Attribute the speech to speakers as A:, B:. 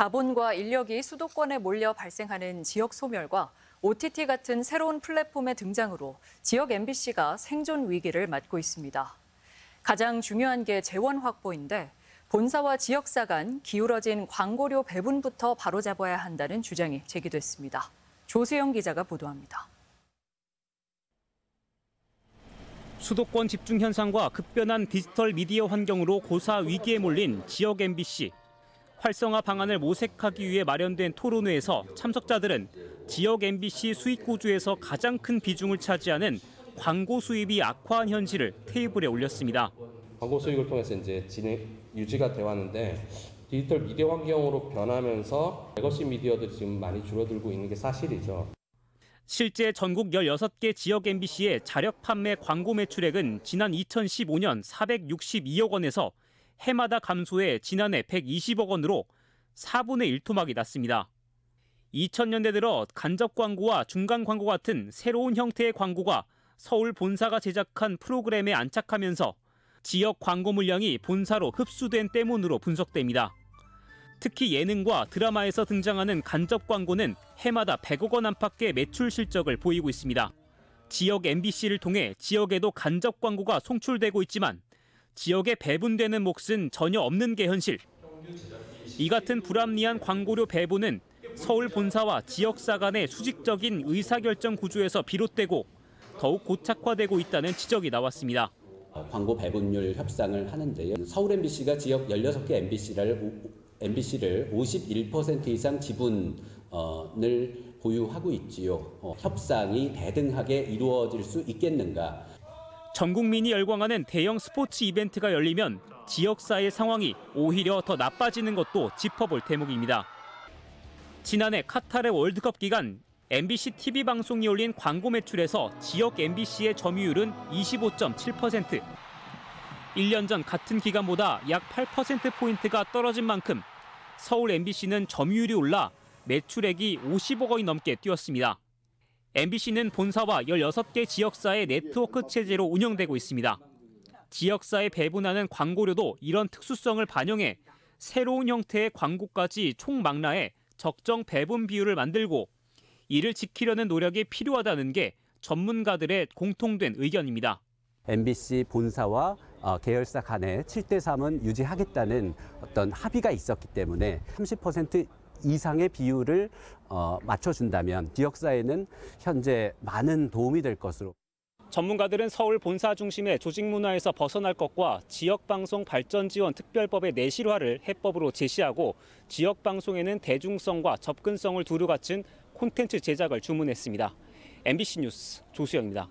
A: 자본과 인력이 수도권에 몰려 발생하는 지역 소멸과 OTT 같은 새로운 플랫폼의 등장으로 지역 MBC가 생존 위기를 맞고 있습니다. 가장 중요한 게 재원 확보인데 본사와 지역사 간 기울어진 광고료 배분부터 바로잡아야 한다는 주장이 제기됐습니다. 조수영 기자가 보도합니다.
B: 수도권 집중 현상과 급변한 디지털 미디어 환경으로 고사 위기에 몰린 지역 MBC. 활성화 방안을 모색하기 위해 마련된 토론회에서 참석자들은 지역 MBC 수익 구조에서 가장 큰 비중을 차지하는 광고 수입이 악화한 현실을 테이블에 올렸습니다.
C: 광고 수익을 통해서 이제 진행 유지가 되어 왔는데 디지털 미디어 환경으로 변하면서 legacy 미디어들이 지금 많이 줄어들고 있는 게 사실이죠.
B: 실제 전국 16개 지역 MBC의 자력 판매 광고 매출액은 지난 2015년 462억 원에서 해마다 감소해 지난해 120억 원으로 4분의 1 토막이 났습니다. 2000년대 들어 간접 광고와 중간 광고 같은 새로운 형태의 광고가 서울 본사가 제작한 프로그램에 안착하면서 지역 광고 물량이 본사로 흡수된 때문으로 분석됩니다. 특히 예능과 드라마에서 등장하는 간접 광고는 해마다 100억 원 안팎의 매출 실적을 보이고 있습니다. 지역 MBC를 통해 지역에도 간접 광고가 송출되고 있지만 지역에 배분되는 몫은 전혀 없는 게 현실. 이 같은 불합리한 광고료 배분은 서울 본사와 지역사 간의 수직적인 의사결정 구조에서 비롯되고 더욱 고착화되고 있다는 지적이 나왔습니다.
D: 어, 광고 배분율 협상을 하는데요. 서울 MBC가 지역 16개 MBC를, MBC를 51% 이상 지분을 보유하고 있지요. 어, 협상이 대등하게 이루어질 수 있겠는가?
B: 전 국민이 열광하는 대형 스포츠 이벤트가 열리면 지역사의 상황이 오히려 더 나빠지는 것도 짚어볼 대목입니다. 지난해 카타르 월드컵 기간 MBC TV 방송이 올린 광고 매출에서 지역 MBC의 점유율은 25.7%. 1년 전 같은 기간보다 약 8%포인트가 떨어진 만큼 서울 MBC는 점유율이 올라 매출액이 50억 원이 넘게 뛰었습니다. MBC는 본사와 16개 지역사의 네트워크 체제로 운영되고 있습니다. 지역사에 배분하는 광고료도 이런 특수성을 반영해 새로운 형태의 광고까지 총망라해 적정 배분 비율을 만들고 이를 지키려는 노력이 필요하다는 게 전문가들의 공통된 의견입니다.
D: MBC 본사와 어, 계열사 간에 7대 3은 유지하겠다는 어떤 합의가 있었기 때문에 30% 이상의 비율을 어, 맞춰준다면 지역사회는 현재 많은 도움이 될 것으로.
B: 전문가들은 서울 본사 중심의 조직 문화에서 벗어날 것과 지역 방송 발전 지원 특별법의 내실화를 해법으로 제시하고 지역 방송에는 대중성과 접근성을 두루 갖춘 콘텐츠 제작을 주문했습니다. MBC 뉴스 조수영입니다.